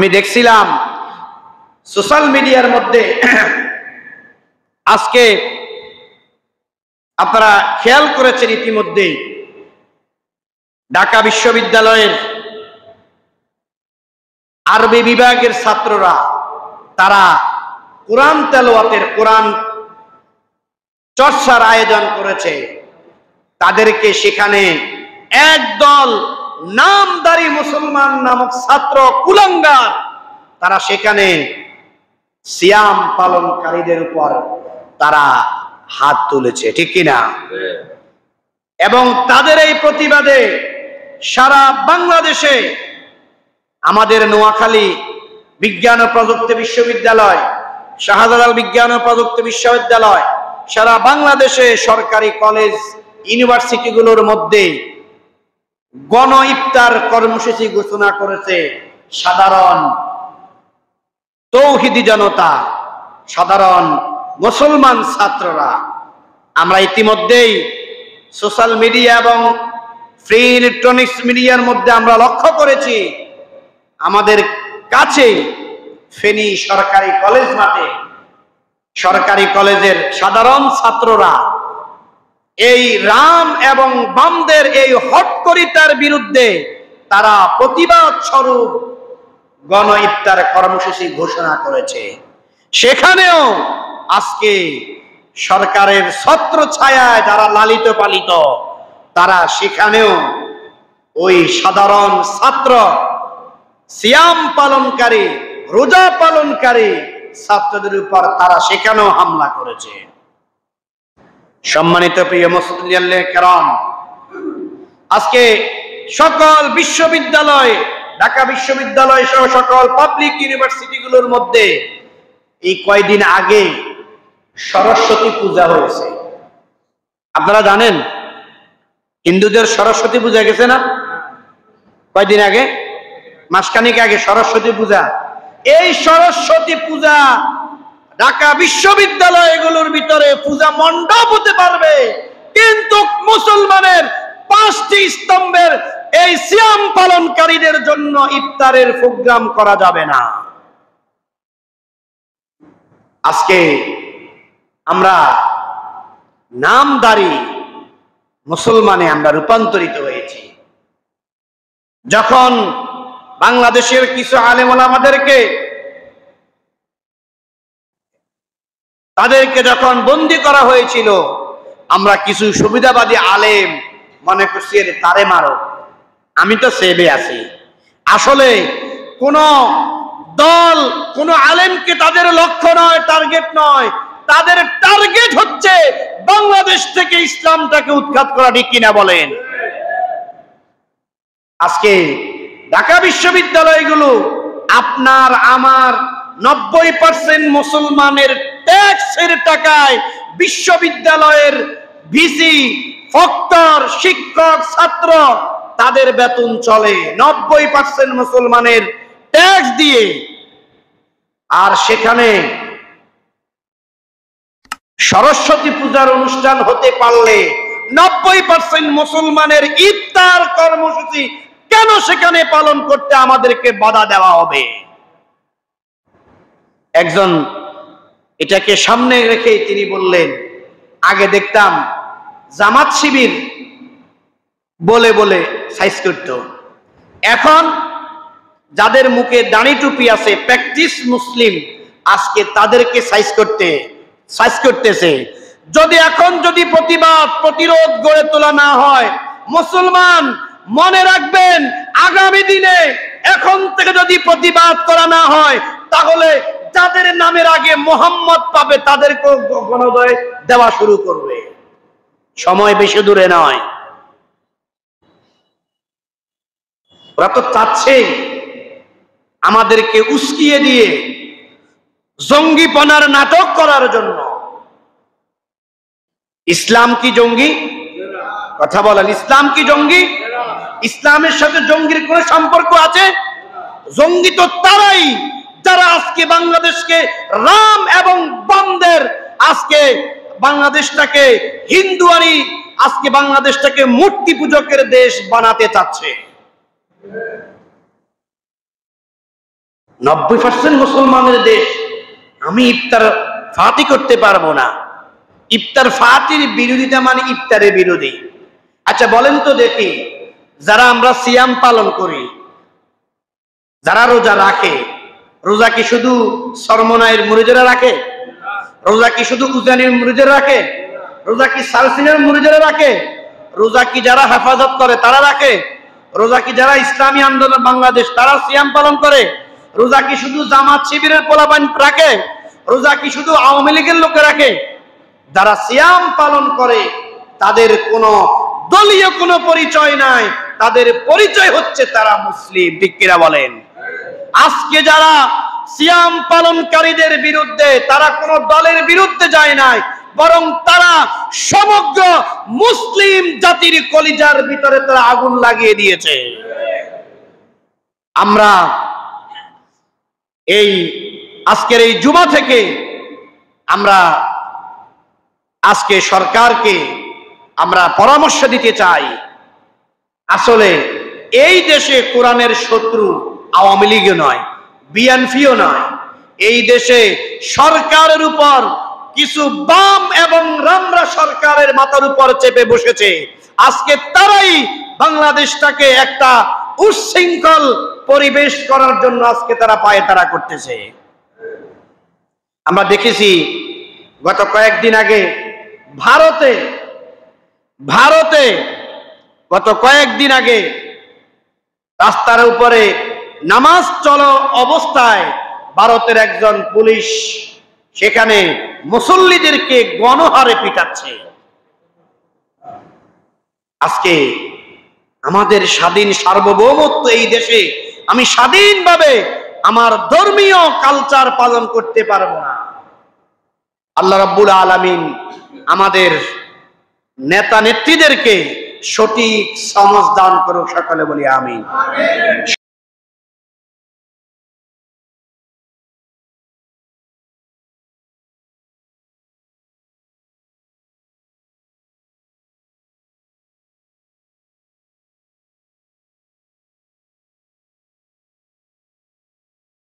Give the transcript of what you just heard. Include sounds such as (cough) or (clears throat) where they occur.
আমি দেখছিলাম সোশ্যাল মিডিয়ার মধ্যে (clears throat) আজকে আপনারা খেয়াল করেছেন ইতিমধ্যে ঢাকা বিশ্ববিদ্যালয়ের আরবি বিভাগের ছাত্ররা, তারা কোরআন তেলোয়াতের কোরআন চর্চার আয়োজন করেছে। তাদেরকে সেখানে একদল নামদারি মুসলমান নামক ছাত্র কুলাঙ্গার, তারা সেখানে সিয়াম পালনকারীদের উপর তারা হাত তুলেছে, ঠিক কিনা? এবং তাদের এই প্রতিবাদে সারা বাংলাদেশে আমাদের নোয়াখালী বিজ্ঞান ও প্রযুক্তি বিশ্ববিদ্যালয়, শাহজালাল বিজ্ঞান ও প্রযুক্তি বিশ্ববিদ্যালয়, সারা বাংলাদেশে সরকারি কলেজ, ইউনিভার্সিটিগুলোর মধ্যে গণ ইফতার কর্মসূচি ঘোষণা করেছে সাধারণ তৌহিদি জনতা, সাধারণ মুসলমান ছাত্ররা। আমরা ইতিমধ্যেই সোশ্যাল মিডিয়া এবং ফ্রি ইলেকট্রনিক্স মিডিয়ার মধ্যে আমরা লক্ষ্য করেছি, আমাদের কাছে ফেনী সরকারি কলেজ মাঠে সরকারি কলেজের সাধারণ ছাত্ররা এই রাম এবং বামদের এই হটকরিতার বিরুদ্ধে তারা প্রতিবাদ স্বরূপ গণ ইফতার কর্মসূচি ঘোষণা করেছে। সেখানেও আজকে সরকারের ছত্র ছায়ায় যারা লালিত পালিত, তারা সেখানেও ওই সাধারণ ছাত্র, সিয়াম পালনকারী, রোজা পালনকারী ছাত্রদের উপর তারা সেখানেও হামলা করেছে। সম্মানিত প্রিয় মুসলিয়াল্লাহ কেরাম, আজকে সকল বিশ্ববিদ্যালয়, ঢাকা বিশ্ববিদ্যালয় সহ সকল পাবলিক ইউনিভার্সিটিগুলোর মধ্যে এই কয়দিন আগে সরস্বতী পূজা হয়েছে। আপনারা জানেন, হিন্দুদের সরস্বতী পূজা গেছে না? কয়দিন আগে? মাসখানিক আগে সরস্বতী পূজা। এই সরস্বতী পূজা ঢাকা বিশ্ববিদ্যালয় এগুলোর ভিতরে পূজা মণ্ডপ হতে পারবে। কিন্তু মুসলমানের পাঁচটি স্তম্ভের এই সিয়াম পালনকারীদের জন্য ইফতারের প্রোগ্রাম করা যাবে না। আজকে আমরা নামদারি মুসলমানে আমরা রূপান্তরিত হয়েছি। যখন বাংলাদেশের কিছু আলেমল আমাদেরকে তাদেরকে যখন বন্দি করা হয়েছিল, আমরা কিছু সুবিধাবাদী আলেম মনে করছি তারে মারো। আমি তো সেবে আছি। আসলে কোন দল, কোন আলেমকে তাদের লক্ষ্য নয়, টার্গেট নয়। তাদের টার্গেট হচ্ছে বাংলাদেশ থেকে ইসলামটাকে উৎখাত করা, ঠিক কিনা বলেন? আজকে ঢাকা বিশ্ববিদ্যালয়গুলো আপনার, আমার নব্বই পার্সেন্ট মুসলমানের ট্যাক্সের টাকায় বিশ্ববিদ্যালয়ের ভিসি ফক্টর শিক্ষক, ছাত্র, তাদের বেতন চলে। নব্বই পার্সেন্ট মুসলমানের ট্যাক্স দিয়ে। আর সেখানে সরস্বতী পূজার অনুষ্ঠান হতে পারলে নব্বই পার্সেন্ট মুসলমানের ইফতার কর্মসূচি কেন সেখানে পালন করতে আমাদেরকে বাধা দেওয়া হবে? একজন এটাকে সামনে রেখে তিনি বললেন, আগে দেখতাম জামাত শিবির বলে বলে সাইজ করত। এখন যাদের মুখে দাঁড়ি টুপি আছে, প্র্যাকটিস মুসলিম, আজকে তাদেরকে সাইজ করতে, সাইজ করতেছে। যদি এখন যদি প্রতিবাদ, প্রতিরোধ গড়ে তোলা না হয়, মুসলমান মনে রাখবেন, আগামী দিনে এখন থেকে যদি প্রতিবাদ করা না হয়, তাহলে যাদের নামের আগে মোহাম্মদ পাবে তাদেরকেও গণদয় দেওয়া শুরু করবে। সময় বেশি দূরে নয়। ওরা তো চাচ্ছেই আমাদেরকে উস্কিয়ে দিয়ে জঙ্গিপনার নাটক করার জন্য। ইসলাম কি জঙ্গি? কথা বলেন, ইসলাম কি জঙ্গি? ইসলামের সাথে জঙ্গির কোন সম্পর্ক আছে? জঙ্গি তো তারাই যারা আজকে বাংলাদেশকে রাম এবং বামদের, আজকে বাংলাদেশটাকে হিন্দুয়ানি আজকে বাংলাদেশটাকে মূর্তি পূজকের দেশ বানাতে চাচ্ছে। নব্বই পার্সেন্ট মুসলমানের দেশ, আমি ইফতার ফাতি করতে পারব না। ইফতার ফাতির বিরোধিতা মানে ইফতারের বিরোধী। আচ্ছা বলেন তো দেখি, যারা আমরা সিয়াম পালন করি, যারা রোজা রাখে রোজা কি শুধু সরমনায়ের মুরিজেরা রাখে? রোজা কি শুধু উজানির মুরিজেরা রাখে? রোজা কি সালসিনের মুরিজেরা রাখে? রোজা কি যারা হেফাজত করে তারা রাখে? রোজা কি যারা ইসলামী আন্দোলন বাংলাদেশ তারা সিয়াম পালন করে? রোজা কি শুধু জামাত শিবিরের পোলাপান রাখে? রোজা কি শুধু আওয়ামী লীগের লোকে রাখে? যারা সিয়াম পালন করে, তাদের কোনো দলীয় কোনো পরিচয় নাই। তাদের পরিচয় হচ্ছে তারা মুসলিম। কিনা বলেন? আজকে যারা সিয়াম পালনকারীদের বিরুদ্ধে, তারা কোন দলের বিরুদ্ধে যায় নাই, বরং তারা সমগ্র মুসলিম জাতির কলিজার ভিতরে তারা আগুন লাগিয়ে দিয়েছে। আমরা এই আজকের এই জুমা থেকে আমরা আজকে সরকারকে আমরা পরামর্শ দিতে চাই। আসলে এই দেশে কোরআনের শত্রু আওয়ামী লীগও নয়, বিএনপিও নয়। এই দেশে সরকারের উপর কিছু বাম এবং রামরা সরকারের মাথার উপর চেপে বসেছে। আজকে তারাই বাংলাদেশটাকে একটা উচ্ছৃঙ্খল পরিবেশ করার জন্য আজকে তারা পায়ে তারা করতেছে। আমরা দেখেছি গত কয়েকদিন আগে ভারতে ভারতে গত কয়েকদিন আগে রাস্তার উপরে নামাজ চলো অবস্থায় ভারতের একজন পুলিশ সেখানে মুসল্লিদেরকে গণহারে পিটাচ্ছে। আজকে আমাদের স্বাধীন সার্বভৌমত্ব এই দেশে আমি স্বাধীনভাবে আমার ধর্মীয় কালচার পালন করতে পারব না। আল্লাহ রাব্বুল আলামিন আমাদের নেতা নেত্রীদেরকে সঠিক সমাজ দান করুক সকলে বলি আমিন।